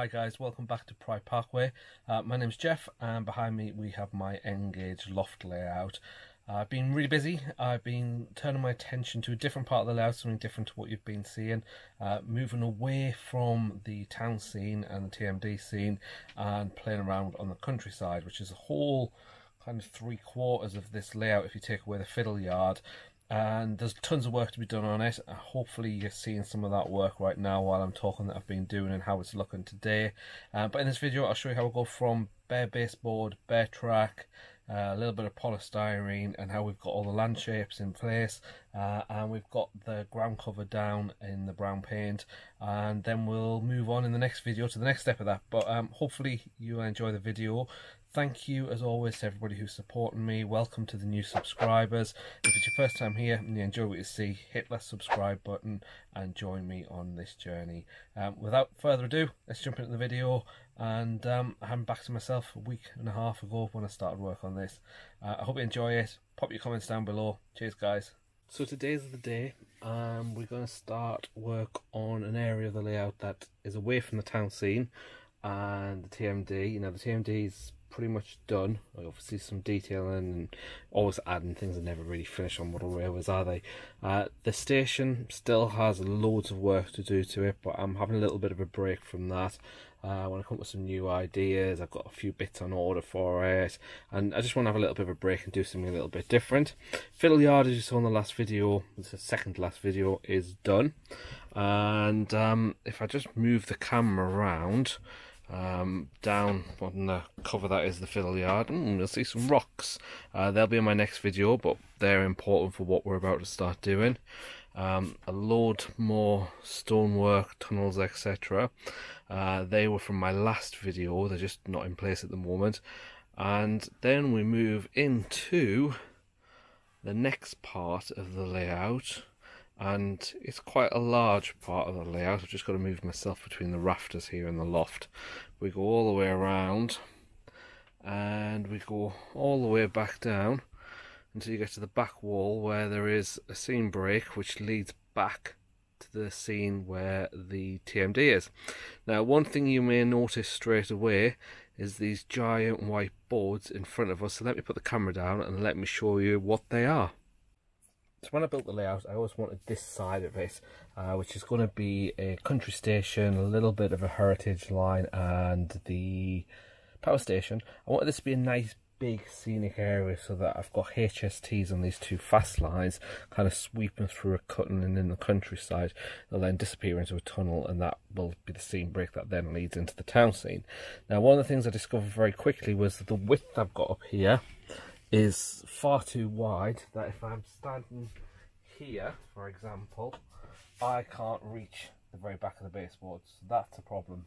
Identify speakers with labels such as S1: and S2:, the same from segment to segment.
S1: Hi guys, welcome back to Pride Parkway. Uh, my name's Jeff and behind me we have my N-Gauge loft layout. Uh, I've been really busy. I've been turning my attention to a different part of the layout, something different to what you've been seeing. Uh, moving away from the town scene and the TMD scene and playing around on the countryside, which is a whole kind of three quarters of this layout if you take away the fiddle yard and there's tons of work to be done on it. Uh, hopefully you're seeing some of that work right now while I'm talking that I've been doing and how it's looking today. Uh, but in this video I'll show you how I go from bare baseboard, bare track uh, a little bit of polystyrene and how we've got all the land shapes in place uh, and we've got the ground cover down in the brown paint and then we'll move on in the next video to the next step of that but um, hopefully you enjoy the video Thank you as always to everybody who's supporting me. Welcome to the new subscribers. If it's your first time here and you enjoy what you see, hit that subscribe button and join me on this journey. Um, without further ado, let's jump into the video and um, I'm back to myself a week and a half ago when I started work on this. Uh, I hope you enjoy it. Pop your comments down below. Cheers guys. So today's the day. Um, we're going to start work on an area of the layout that is away from the town scene and the TMD. You know, the TMD is pretty much done. Obviously, some detailing and always adding things that never really finish on model railways, are they? Uh, the station still has loads of work to do to it, but I'm having a little bit of a break from that. Uh, I want to come up with some new ideas. I've got a few bits on order for it, and I just want to have a little bit of a break and do something a little bit different. Fiddle Yard, as you saw in the last video, the second last video, is done. And um, if I just move the camera around, um, down on the cover that is the fiddle yard mm, you'll see some rocks uh, they'll be in my next video but they're important for what we're about to start doing um, a load more stonework tunnels etc uh, they were from my last video they're just not in place at the moment and then we move into the next part of the layout and it's quite a large part of the layout. I've just got to move myself between the rafters here and the loft. We go all the way around and we go all the way back down until you get to the back wall where there is a scene break which leads back to the scene where the TMD is. Now one thing you may notice straight away is these giant white boards in front of us so let me put the camera down and let me show you what they are. So when I built the layout, I always wanted this side of it, uh, which is going to be a country station, a little bit of a heritage line, and the power station. I wanted this to be a nice big scenic area so that I've got HSTs on these two fast lines kind of sweeping through a cutting and in the countryside they'll then disappear into a tunnel and that will be the scene break that then leads into the town scene. Now one of the things I discovered very quickly was that the width I've got up here is far too wide that if I'm standing here, for example, I can't reach the very back of the baseboards. So that's a problem.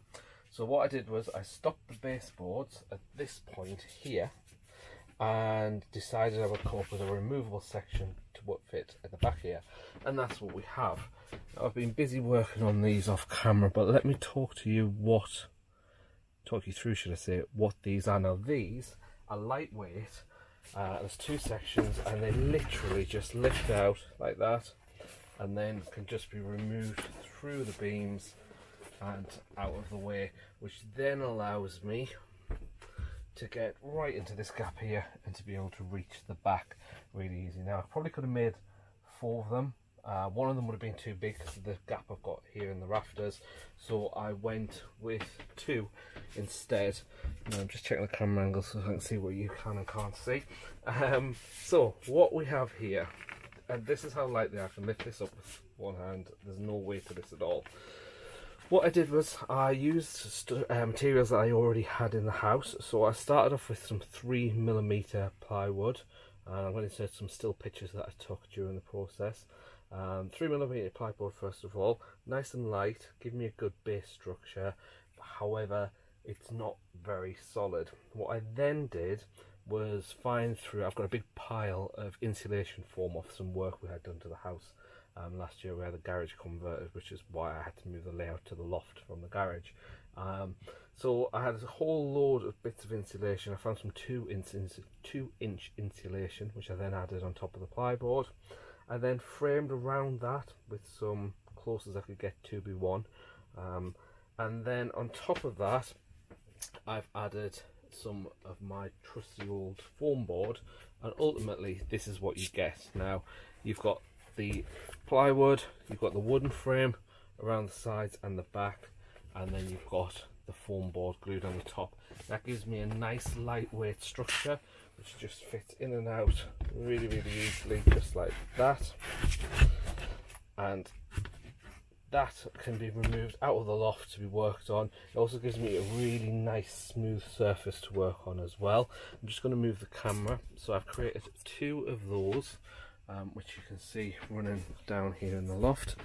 S1: So what I did was I stopped the baseboards at this point here and decided I would come up with a removable section to what fit at the back here. And that's what we have. Now, I've been busy working on these off camera, but let me talk to you what, talk you through, should I say, what these are. Now these are lightweight uh, there's two sections and they literally just lift out like that and then can just be removed through the beams and out of the way which then allows me to get right into this gap here and to be able to reach the back really easy. Now I probably could have made four of them uh, one of them would have been too big because of the gap I've got here in the rafters. So I went with two instead. Now I'm just checking the camera angle so I can see what you can and can't see. Um, so what we have here, and this is how light lightly I can lift this up with one hand. There's no weight to this at all. What I did was I used uh, materials that I already had in the house. So I started off with some 3mm plywood. And I'm going to insert some still pictures that I took during the process. Um, 3mm plywood first of all, nice and light, give me a good base structure, however it's not very solid. What I then did was find through, I've got a big pile of insulation foam off some work we had done to the house um, last year. We had the garage converted, which is why I had to move the layout to the loft from the garage. Um, so I had a whole load of bits of insulation. I found some two inch, two inch insulation, which I then added on top of the plywood. I then framed around that with some close as I could get 2B1 um, and then on top of that I've added some of my trusty old foam board and ultimately this is what you get now you've got the plywood you've got the wooden frame around the sides and the back and then you've got the foam board glued on the top that gives me a nice lightweight structure which just fits in and out really really easily just like that and that can be removed out of the loft to be worked on. It also gives me a really nice smooth surface to work on as well. I'm just going to move the camera. So I've created two of those, um, which you can see running down here in the loft.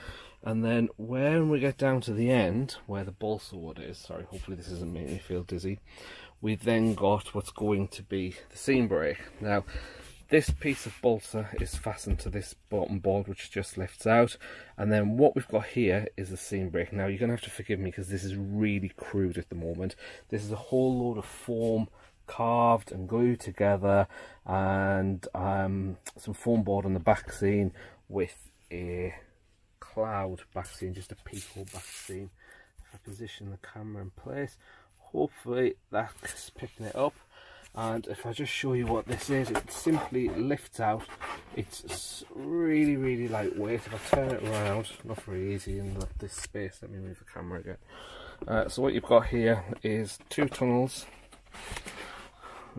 S1: And then when we get down to the end, where the balsa wood is, sorry, hopefully this isn't making me feel dizzy, we then got what's going to be the scene break. Now, this piece of balsa is fastened to this bottom board which just lifts out and then what we've got here is a scene break now you're gonna have to forgive me because this is really crude at the moment this is a whole load of foam carved and glued together and um, some foam board on the back seam with a cloud back seam just a peephole back seam if I position the camera in place hopefully that's picking it up. And if I just show you what this is it simply lifts out. It's really really lightweight. If I turn it around not very easy in this space. Let me move the camera again. Uh, so what you've got here is two tunnels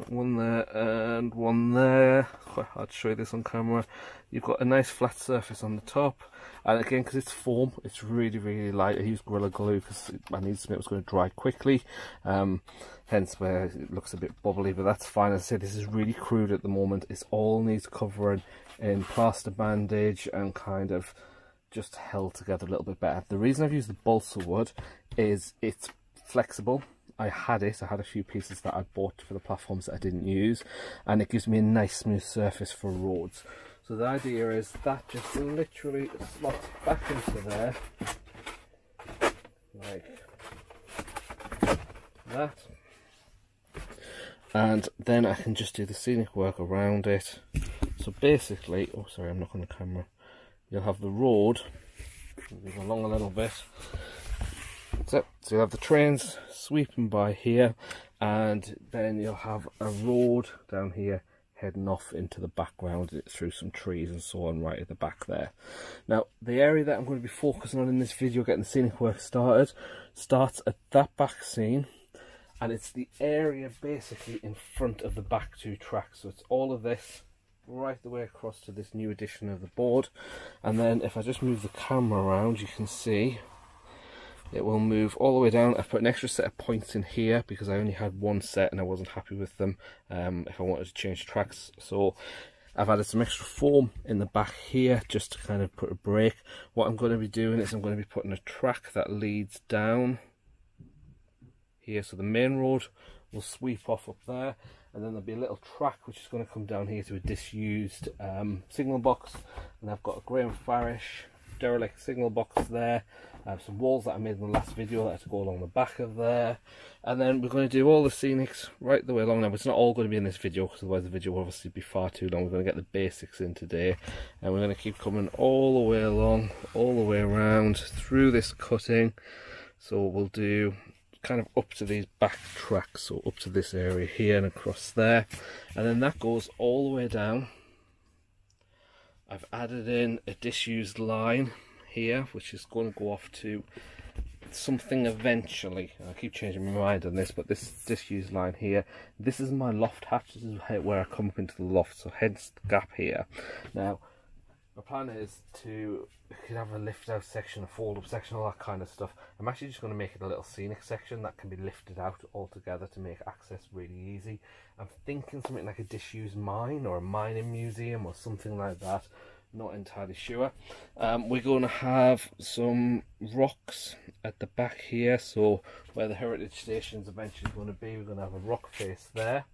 S1: one there and one there. Quite hard to show you this on camera. You've got a nice flat surface on the top. And again because it's foam it's really really light. I used Gorilla Glue because I needed something that was going to dry quickly. Um, hence where it looks a bit bubbly but that's fine. As I said this is really crude at the moment. It's all needs covering in plaster bandage and kind of just held together a little bit better. The reason I've used the balsa wood is it's flexible I had it, I had a few pieces that I bought for the platforms that I didn't use and it gives me a nice smooth surface for roads. So the idea is that just literally slots back into there like that and then I can just do the scenic work around it. So basically, oh sorry I'm not on the camera, you'll have the road, move along a little bit, that's it. So you'll have the trains sweeping by here and then you'll have a road down here heading off into the background through some trees and so on right at the back there. Now the area that I'm going to be focusing on in this video getting the scenic work started starts at that back scene and it's the area basically in front of the back two tracks so it's all of this right the way across to this new edition of the board and then if I just move the camera around you can see it will move all the way down. I've put an extra set of points in here because I only had one set and I wasn't happy with them um, if I wanted to change tracks. So I've added some extra foam in the back here just to kind of put a break. What I'm going to be doing is I'm going to be putting a track that leads down here. So the main road will sweep off up there and then there'll be a little track which is going to come down here to a disused um, signal box and I've got a Graham Farish derelict signal box there I have some walls that I made in the last video that to go along the back of there. And then we're going to do all the scenics right the way along. Now it's not all going to be in this video because otherwise the video will obviously be far too long. We're going to get the basics in today and we're going to keep coming all the way along all the way around through this cutting. So we'll do kind of up to these back tracks so up to this area here and across there. And then that goes all the way down. I've added in a disused line here which is going to go off to something eventually I keep changing my mind on this but this disused line here this is my loft hatch this is where I come up into the loft so hence the gap here now my plan is to could have a lift out section, a fold up section, all that kind of stuff. I'm actually just going to make it a little scenic section that can be lifted out altogether to make access really easy. I'm thinking something like a disused mine or a mining museum or something like that. Not entirely sure. Um, we're going to have some rocks at the back here, so where the heritage station is eventually going to be, we're going to have a rock face there.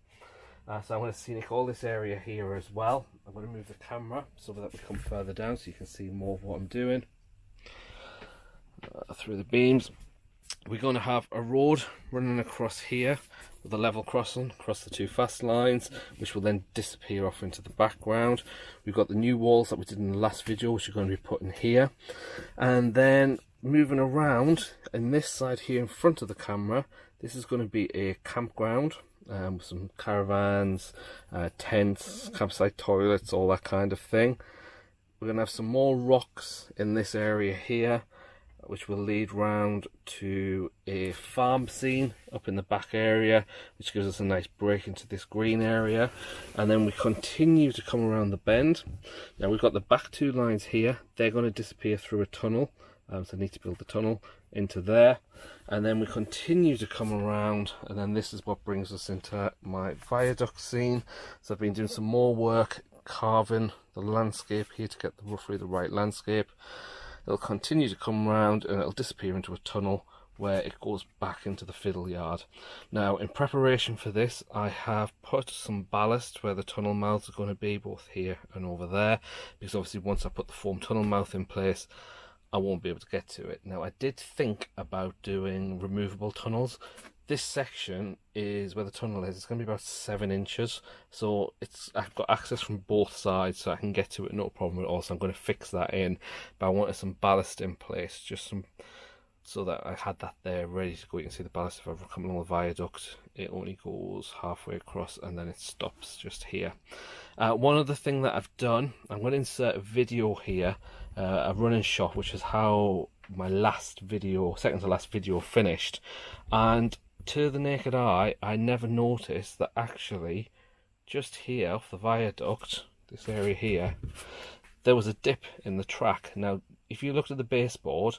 S1: Uh, so I'm going to scenic all this area here as well. I'm going to move the camera so that we come further down so you can see more of what I'm doing uh, through the beams. We're going to have a road running across here with a level crossing across the two fast lines which will then disappear off into the background. We've got the new walls that we did in the last video which are going to be put in here. And then moving around in this side here in front of the camera this is going to be a campground um, some caravans uh, tents campsite toilets all that kind of thing. We're going to have some more rocks in this area here which will lead round to a farm scene up in the back area which gives us a nice break into this green area. And then we continue to come around the bend. Now we've got the back two lines here. They're going to disappear through a tunnel um, so I need to build the tunnel into there. And then we continue to come around and then this is what brings us into my viaduct scene. So I've been doing some more work carving the landscape here to get the, roughly the right landscape it'll continue to come round and it'll disappear into a tunnel where it goes back into the fiddle yard. Now in preparation for this I have put some ballast where the tunnel mouths are going to be both here and over there because obviously once I put the foam tunnel mouth in place I won't be able to get to it. Now I did think about doing removable tunnels this section is where the tunnel is. It's going to be about seven inches, so it's I've got access from both sides, so I can get to it no problem at all. So I'm going to fix that in, but I wanted some ballast in place, just some so that I had that there ready to go. You can see the ballast if I come along the viaduct, it only goes halfway across and then it stops just here. Uh, one other thing that I've done, I'm going to insert a video here, uh, a running shot, which is how my last video, second to last video finished, and to the naked eye, I never noticed that actually just here off the viaduct, this area here, there was a dip in the track. Now, if you looked at the baseboard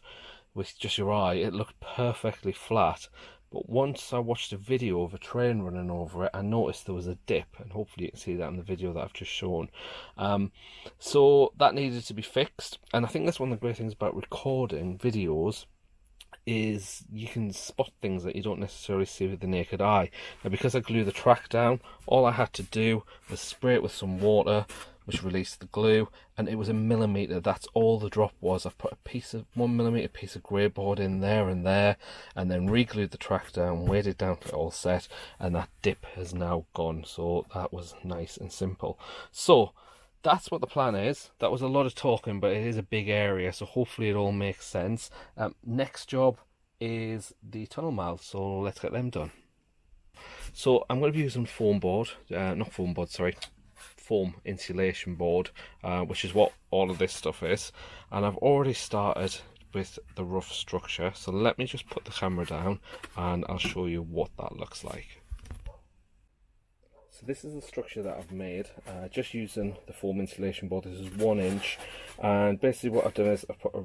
S1: with just your eye, it looked perfectly flat. But once I watched a video of a train running over it, I noticed there was a dip, and hopefully you can see that in the video that I've just shown. Um, so that needed to be fixed, and I think that's one of the great things about recording videos is you can spot things that you don't necessarily see with the naked eye. Now because I glue the track down, all I had to do was spray it with some water, which released the glue, and it was a millimetre, that's all the drop was. I've put a piece of, one millimetre piece of grey board in there and there, and then re-glued the track down, weighed it down it all set, and that dip has now gone, so that was nice and simple. So, that's what the plan is. That was a lot of talking, but it is a big area, so hopefully it all makes sense. Um, next job is the tunnel mouth, so let's get them done. So I'm going to be using foam board, uh, not foam board, sorry, foam insulation board, uh, which is what all of this stuff is. And I've already started with the rough structure, so let me just put the camera down and I'll show you what that looks like. So this is the structure that I've made, uh, just using the foam insulation board. This is one inch, and basically what I've done is I've put a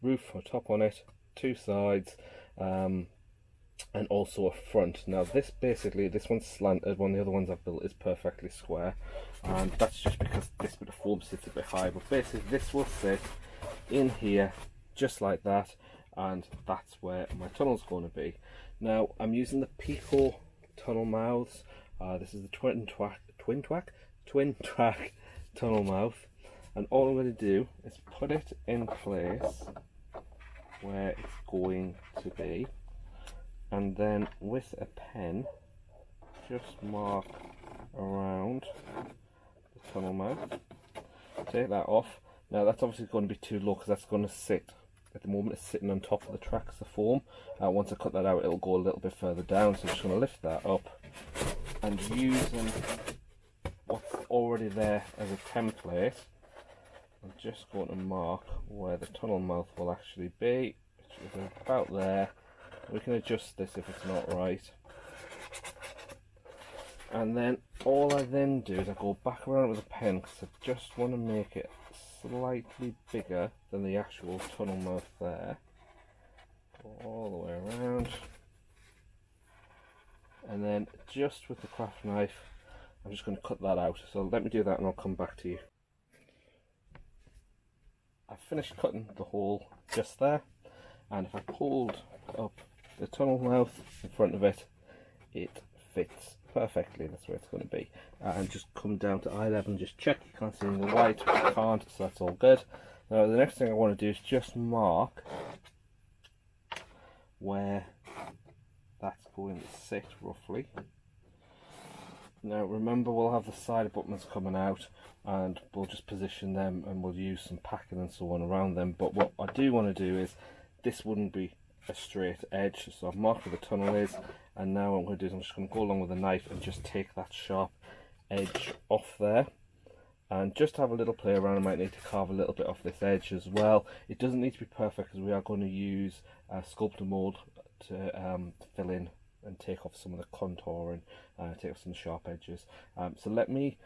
S1: roof or top on it, two sides, um, and also a front. Now this basically, this one's slanted, one of the other ones I've built is perfectly square, and that's just because this bit of foam sits a bit high, but basically this will sit in here, just like that, and that's where my tunnel's going to be. Now I'm using the Peco tunnel mouths, uh, this is the twin track, twin track, twin track tunnel mouth, and all I'm going to do is put it in place where it's going to be, and then with a pen, just mark around the tunnel mouth. Take that off. Now that's obviously going to be too low because that's going to sit at the moment it's sitting on top of the tracks of foam uh, once I cut that out it'll go a little bit further down. So I'm just going to lift that up and using what's already there as a template. I'm just going to mark where the tunnel mouth will actually be which is about there. We can adjust this if it's not right. And then all I then do is I go back around with a pen because I just want to make it slightly bigger than the actual tunnel mouth there. All the way around and then just with the craft knife I'm just going to cut that out. So let me do that and I'll come back to you. I've finished cutting the hole just there. And if I pulled up the tunnel mouth in front of it it fits perfectly. That's where it's going to be. And just come down to eye level and just check. You can't see any white can't so that's all good. Now the next thing I want to do is just mark where that's going to sit roughly. Now remember we'll have the side abutments coming out and we'll just position them and we'll use some packing and so on around them. But what I do want to do is this wouldn't be a straight edge so I've marked where the tunnel is and now what I'm going to do is I'm just going to go along with a knife and just take that sharp edge off there. And just have a little play around I might need to carve a little bit off this edge as well. It doesn't need to be perfect because we are going to use a Sculptamold to, um, to fill in and take off some of the contour and uh, take off some sharp edges. Um, so let me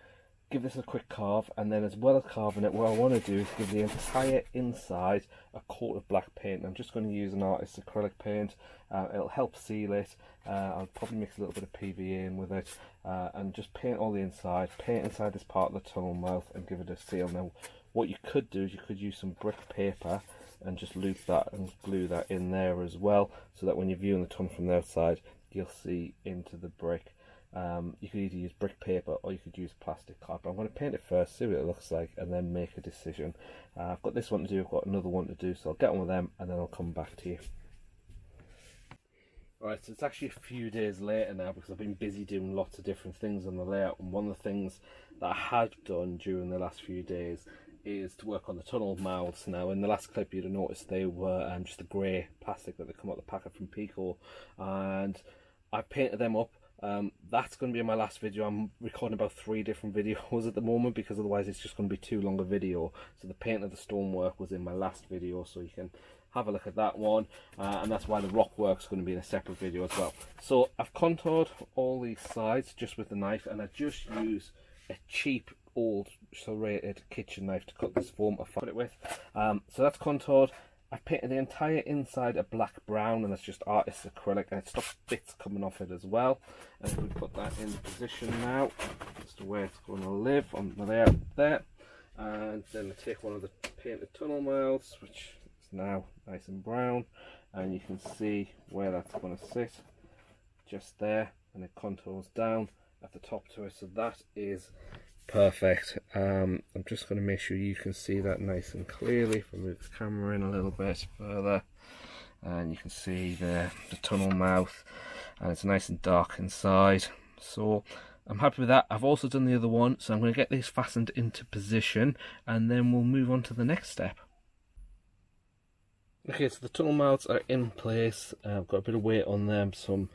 S1: give this a quick carve and then as well as carving it what I want to do is give the entire inside a coat of black paint. I'm just going to use an artist's acrylic paint, uh, it'll help seal it, uh, I'll probably mix a little bit of PVA in with it uh, and just paint all the inside, paint inside this part of the tunnel mouth and give it a seal. Now what you could do is you could use some brick paper and just loop that and glue that in there as well so that when you're viewing the tunnel from the outside you'll see into the brick. Um, you could either use brick paper or you could use plastic card. But I'm going to paint it first, see what it looks like, and then make a decision. Uh, I've got this one to do, I've got another one to do, so I'll get on with them and then I'll come back to you. Right, so it's actually a few days later now because I've been busy doing lots of different things on the layout and one of the things that I had done during the last few days is to work on the tunnel mouths now. In the last clip you'd have noticed they were um, just a grey plastic that they come out the packet from Peco and I painted them up. Um, that's going to be in my last video. I'm recording about three different videos at the moment because otherwise it's just going to be too long a video. So the paint of the stonework was in my last video so you can have a look at that one uh, and that's why the rock work's going to be in a separate video as well. So I've contoured all these sides just with the knife and I just use a cheap old serrated kitchen knife to cut this form of it with. Um, so that's contoured. I've painted the entire inside a black brown and it's just artist's acrylic and it stops bits coming off it as well. And if we put that in position now, that's the way it's going to live on the layout there. And then I take one of the painted tunnel mouths, which is now nice and brown, and you can see where that's going to sit just there and it contours down at the top to it. So that is perfect. Um, I'm just going to make sure you can see that nice and clearly if I move the camera in a little bit further. And you can see the, the tunnel mouth and it's nice and dark inside. So I'm happy with that. I've also done the other one so I'm going to get these fastened into position and then we'll move on to the next step. Okay so the tunnel mouths are in place. I've got a bit of weight on them some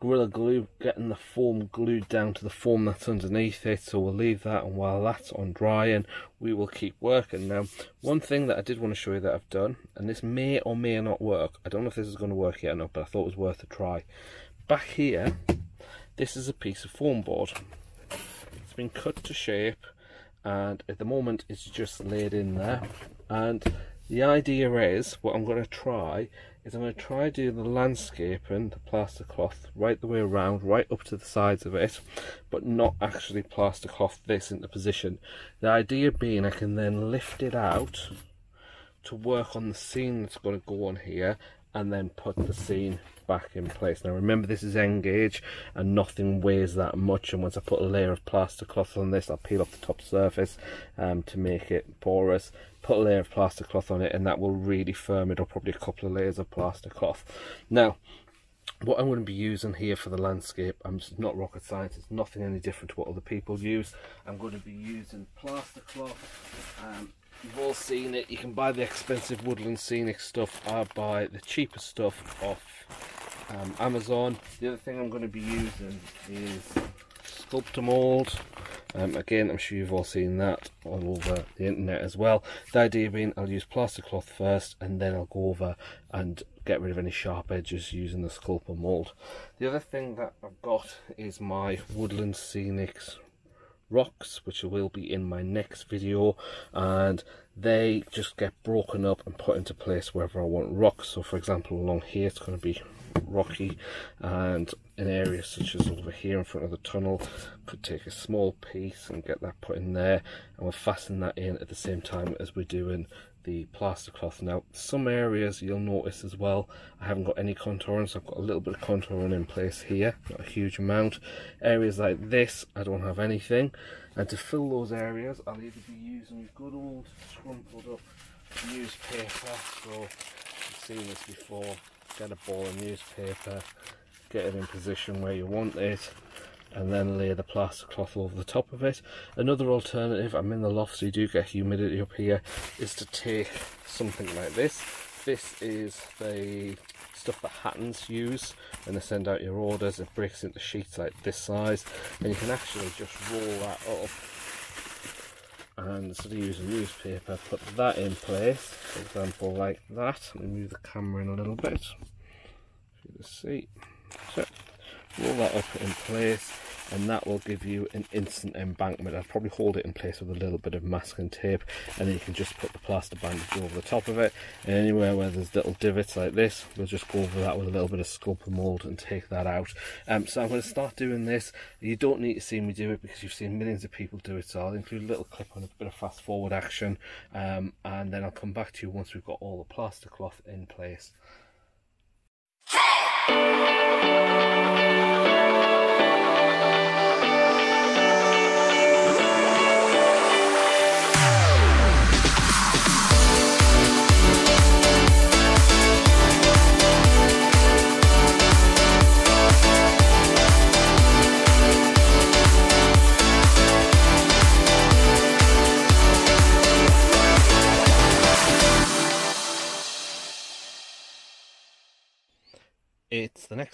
S1: Gorilla Glue, getting the form glued down to the form that's underneath it. So we'll leave that and while that's on drying, we will keep working. Now, one thing that I did want to show you that I've done, and this may or may not work. I don't know if this is going to work yet or not, but I thought it was worth a try. Back here, this is a piece of foam board. It's been cut to shape and at the moment it's just laid in there. And the idea is, what I'm going to try is I'm going to try do the landscaping, the plaster cloth, right the way around, right up to the sides of it, but not actually plaster cloth this into position. The idea being I can then lift it out to work on the scene that's going to go on here and then put the scene back in place. Now remember this is N-Gauge and nothing weighs that much and once I put a layer of plaster cloth on this I'll peel off the top surface um, to make it porous put a layer of plaster cloth on it and that will really firm it up probably a couple of layers of plaster cloth now what I'm going to be using here for the landscape, I'm just not rocket science, it's nothing any different to what other people use. I'm going to be using plaster cloth. Um, you've all seen it, you can buy the expensive woodland scenic stuff, I buy the cheaper stuff off um, Amazon. The other thing I'm going to be using is Sculptamold um, again, I'm sure you've all seen that all over the internet as well. The idea being I'll use plaster cloth first and then I'll go over and get rid of any sharp edges using the Sculptamold. The other thing that I've got is my Woodland Scenics rocks which will be in my next video and they just get broken up and put into place wherever I want rocks so for example along here it's going to be rocky and in areas such as over here in front of the tunnel could take a small piece and get that put in there. And we'll fasten that in at the same time as we're doing the plaster cloth. Now some areas you'll notice as well I haven't got any contouring so I've got a little bit of contouring in place here not a huge amount. Areas like this I don't have anything. And to fill those areas I'll either be using good old scrumpled up newspaper so you've seen this before get a ball of newspaper, get it in position where you want it, and then lay the plaster cloth over the top of it. Another alternative, I'm in the loft so you do get humidity up here, is to take something like this. This is the stuff that Hattons use when they send out your orders. It breaks into sheets like this size and you can actually just roll that up and instead of using newspaper put that in place. For example like that. Let me move the camera in a little bit. You can see. So roll that up in place and that will give you an instant embankment. I'd probably hold it in place with a little bit of masking tape and then you can just put the plaster bandage over the top of it and anywhere where there's little divots like this we'll just go over that with a little bit of Sculptamold and take that out. Um, so I'm going to start doing this. You don't need to see me do it because you've seen millions of people do it so I'll include a little clip on a bit of fast forward action um, and then I'll come back to you once we've got all the plaster cloth in place.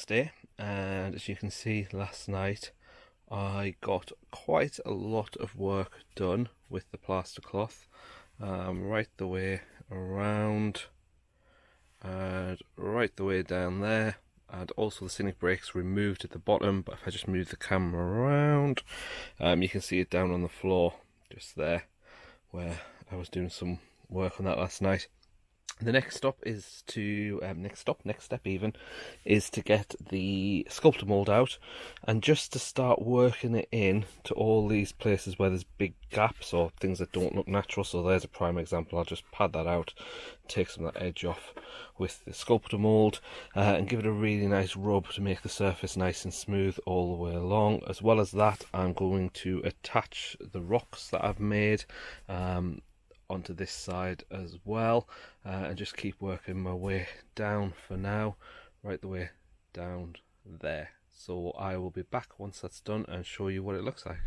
S1: Next day and as you can see last night I got quite a lot of work done with the plaster cloth um, right the way around and right the way down there and also the scenic breaks removed at the bottom but if I just move the camera around um, you can see it down on the floor just there where I was doing some work on that last night the next stop is to um, next stop next step even is to get the Sculptamold out and just to start working it in to all these places where there's big gaps or things that don't look natural. So there's a prime example. I'll just pad that out take some of that edge off with the Sculptamold uh, and give it a really nice rub to make the surface nice and smooth all the way along. As well as that i'm going to attach the rocks that i've made um, onto this side as well uh, and just keep working my way down for now right the way down there so I will be back once that's done and show you what it looks like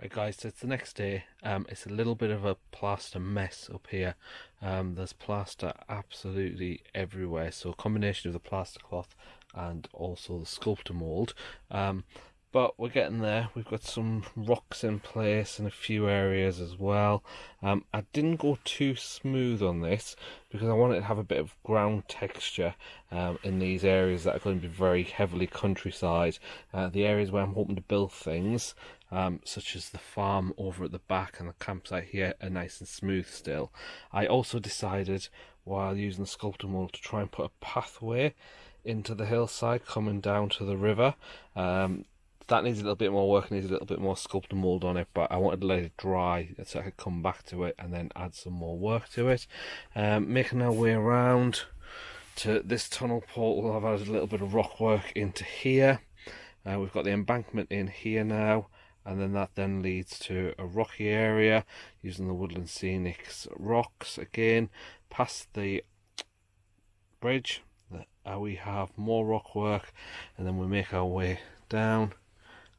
S1: Right guys, so it's the next day. Um, it's a little bit of a plaster mess up here. Um, there's plaster absolutely everywhere. So a combination of the plaster cloth and also the Sculptamold. Um, but we're getting there. We've got some rocks in place in a few areas as well. Um, I didn't go too smooth on this because I wanted to have a bit of ground texture um, in these areas that are going to be very heavily countryside. Uh, the areas where I'm hoping to build things, um, such as the farm over at the back and the campsite here, are nice and smooth still. I also decided while using the Sculptamold to try and put a pathway into the hillside coming down to the river. Um, that needs a little bit more work, needs a little bit more Sculptamold on it, but I wanted to let it dry so I could come back to it and then add some more work to it. Um, making our way around to this tunnel portal, I've added a little bit of rock work into here. Uh, we've got the embankment in here now, and then that then leads to a rocky area using the Woodland Scenics rocks again, past the bridge. Uh, we have more rock work, and then we make our way down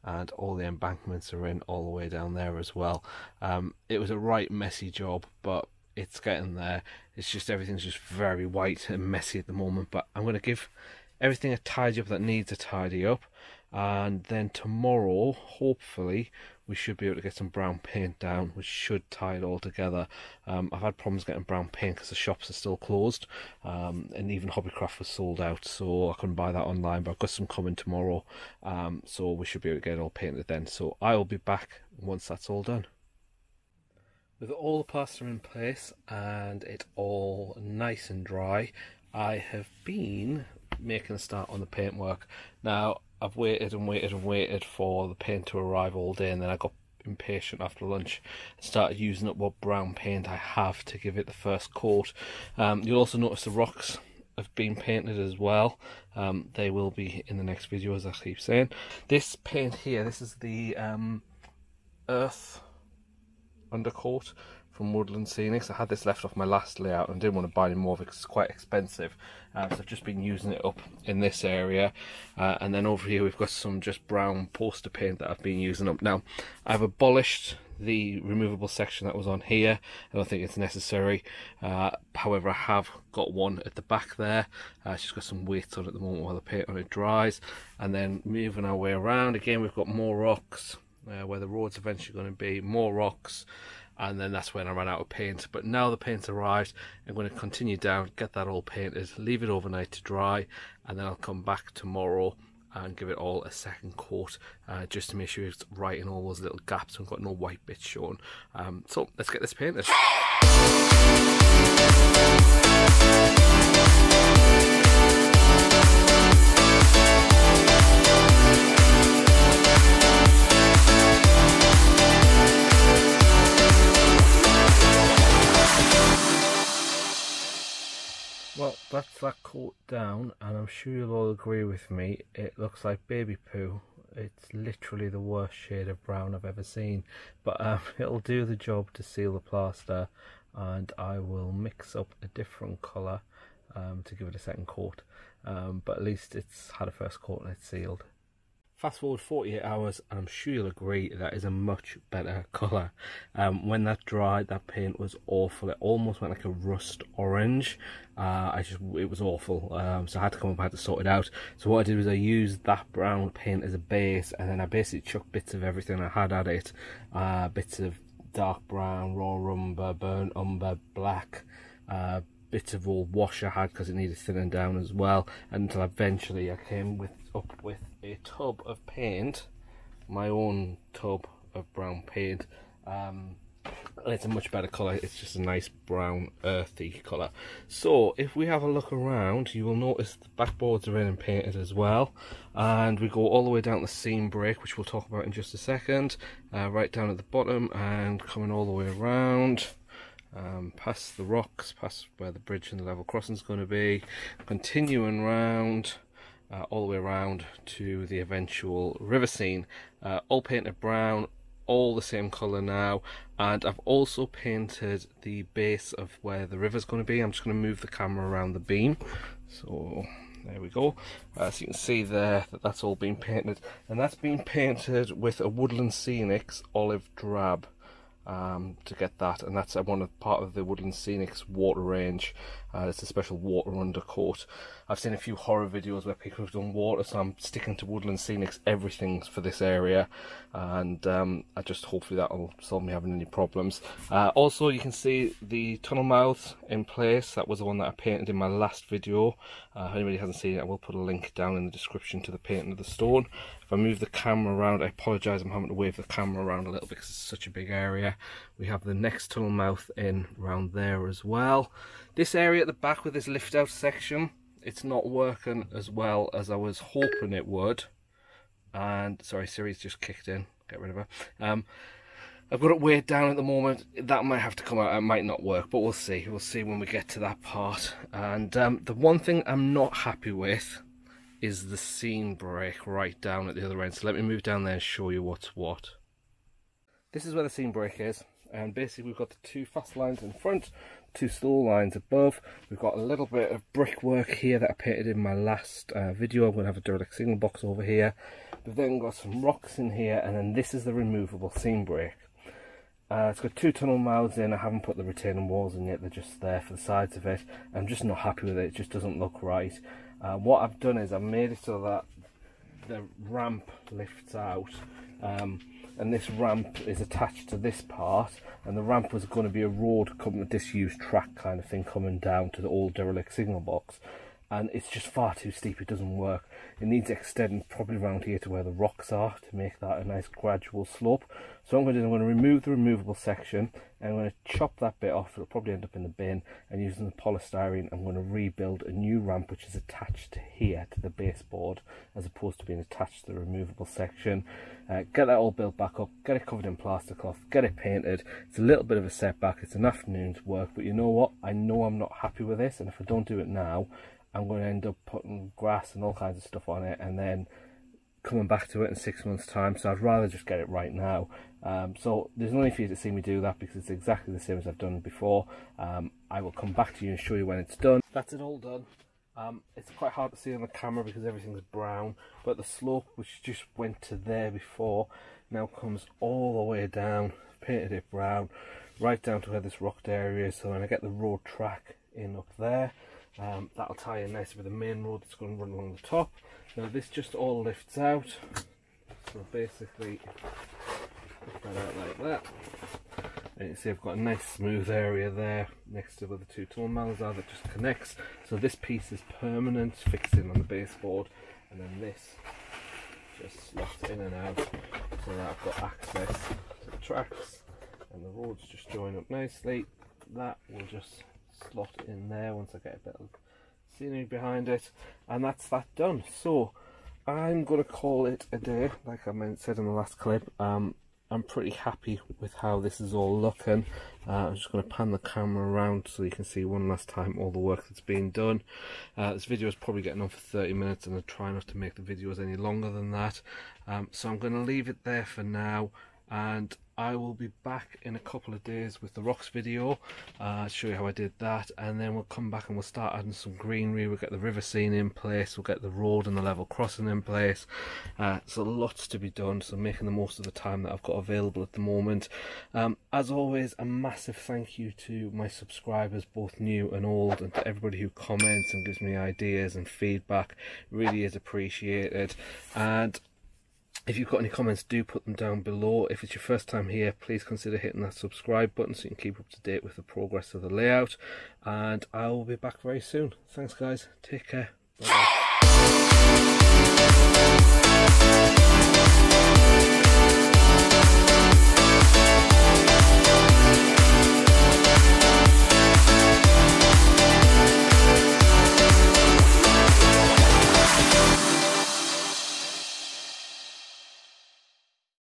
S1: and all the embankments are in all the way down there as well. Um, it was a right messy job, but it's getting there. It's just everything's just very white and messy at the moment, but I'm going to give everything a tidy up that needs a tidy up, and then tomorrow, hopefully, we should be able to get some brown paint down, which should tie it all together. Um, I've had problems getting brown paint because the shops are still closed, um, and even Hobbycraft was sold out, so I couldn't buy that online. But I've got some coming tomorrow, um, so we should be able to get it all painted then. So I will be back once that's all done. With all the plaster in place and it all nice and dry, I have been making a start on the paintwork. Now, I've waited and waited and waited for the paint to arrive all day, and then I got impatient after lunch and started using up what brown paint I have to give it the first coat. Um, you'll also notice the rocks have been painted as well. Um, they will be in the next video, as I keep saying. This paint here, this is the um, Earth undercoat from Woodland Scenics. I had this left off my last layout and didn't want to buy any more because it's quite expensive. Uh, so I've just been using it up in this area. Uh, and then over here we've got some just brown poster paint that I've been using up. Now, I've abolished the removable section that was on here. I don't think it's necessary. Uh, however, I have got one at the back there. Uh, she's got some weight on at the moment while the paint on it dries. And then moving our way around, again, we've got more rocks uh, where the road's eventually going to be, more rocks. And then that's when I ran out of paint. But now the paint's arrived, I'm going to continue down, get that all painted, leave it overnight to dry, and then I'll come back tomorrow and give it all a second coat uh, just to make sure it's right in all those little gaps and got no white bits shown. Um, so let's get this painted. Well, that's that coat down, and I'm sure you'll all agree with me, it looks like baby poo. It's literally the worst shade of brown I've ever seen, but um, it'll do the job to seal the plaster, and I will mix up a different colour um, to give it a second coat, um, but at least it's had a first coat and it's sealed. Fast forward 48 hours, and I'm sure you'll agree that is a much better colour. Um, when that dried, that paint was awful. It almost went like a rust orange. Uh, I just, it was awful. Um, so I had to come up, I had to sort it out. So what I did was I used that brown paint as a base, and then I basically chucked bits of everything I had at it. Uh, bits of dark brown, raw umber, burnt umber, black, uh, bits of all wash I had because it needed thinning down as well until eventually I came with up with a tub of paint my own tub of brown paint. Um, it's a much better colour it's just a nice brown earthy colour. So if we have a look around you will notice the backboards are in and painted as well. And we go all the way down the scene break which we'll talk about in just a second uh, right down at the bottom and coming all the way around um, past the rocks, past where the bridge and the level crossing is going to be, continuing round, uh, all the way around to the eventual river scene. Uh, all painted brown, all the same colour now, and I've also painted the base of where the river's going to be. I'm just going to move the camera around the beam. So there we go. Uh, so you can see there that that's all been painted, and that's been painted with a Woodland Scenics olive drab um, to get that, and that's one of part of the Woodland Scenics water range. Uh, it's a special water undercoat. I've seen a few horror videos where people have done water, so I'm sticking to Woodland Scenics everything for this area, and um, I just hopefully that will solve me having any problems. Uh, also, you can see the tunnel mouth in place. That was the one that I painted in my last video. Uh, if anybody hasn't seen it, I will put a link down in the description to the painting of the stone. If I move the camera around, I apologise, I'm having to wave the camera around a little because it's such a big area. We have the next tunnel mouth in around there as well. This area at the back with this lift out section, it's not working as well as I was hoping it would. And, sorry, Siri's just kicked in, get rid of her. Um, I've got it weighed down at the moment. That might have to come out. It might not work, but we'll see. We'll see when we get to that part. And um, the one thing I'm not happy with is the scene break right down at the other end. So let me move down there and show you what's what. This is where the scene break is. And basically we've got the two fast lines in front, two slow lines above. We've got a little bit of brickwork here that I painted in my last uh, video. I'm going to have a derelict signal box over here. We've then got some rocks in here and then this is the removable scene break. Uh, it's got two tunnel mouths in. I haven't put the retaining walls in yet. They're just there for the sides of it. I'm just not happy with it. It just doesn't look right. Uh, what I've done is I've made it so that the ramp lifts out um, and this ramp is attached to this part and the ramp was going to be a road coming disused track kind of thing coming down to the old derelict signal box and it's just far too steep it doesn't work. It needs extending probably around here to where the rocks are to make that a nice gradual slope. So I'm going to do is I'm going to remove the removable section and I'm going to chop that bit off it'll probably end up in the bin and using the polystyrene I'm going to rebuild a new ramp which is attached to here to the baseboard as opposed to being attached to the removable section. Uh, get that all built back up get it covered in plaster cloth get it painted. It's a little bit of a setback it's an afternoon's work but you know what? I know I'm not happy with this and if I don't do it now I'm going to end up putting grass and all kinds of stuff on it and then coming back to it in six months time so I'd rather just get it right now. Um, so there's no need for you to see me do that because it's exactly the same as I've done before. Um, I will come back to you and show you when it's done. That's it all done. Um, it's quite hard to see on the camera because everything's brown but the slope which just went to there before now comes all the way down painted it brown right down to where this rocked area is. So when I get the road track in up there um, that'll tie in nicely with the main road that's going to run along the top. Now this just all lifts out. So basically lift that out like that. And you can see I've got a nice smooth area there next to where the two malls are that just connects. So this piece is permanent fixing on the baseboard. And then this just slots in and out so that I've got access to the tracks. And the roads just join up nicely. That will just slot in there once I get a bit of scenery behind it. And that's that done. So I'm gonna call it a day like I said in the last clip. Um, I'm pretty happy with how this is all looking. Uh, I'm just to pan the camera around so you can see one last time all the work that's been done. Uh, this video is probably getting on for 30 minutes and I try not to make the videos any longer than that. Um, so I'm to leave it there for now and I will be back in a couple of days with the rocks video. Uh, show you how I did that. And then we'll come back and we'll start adding some greenery. We'll get the river scene in place. We'll get the road and the level crossing in place. Uh, so lots to be done so making the most of the time that I've got available at the moment. Um, as always a massive thank you to my subscribers both new and old and to everybody who comments and gives me ideas and feedback. Really is appreciated. And if you've got any comments, do put them down below. If it's your first time here, please consider hitting that subscribe button so you can keep up to date with the progress of the layout. And I will be back very soon. Thanks, guys. Take care. Bye -bye.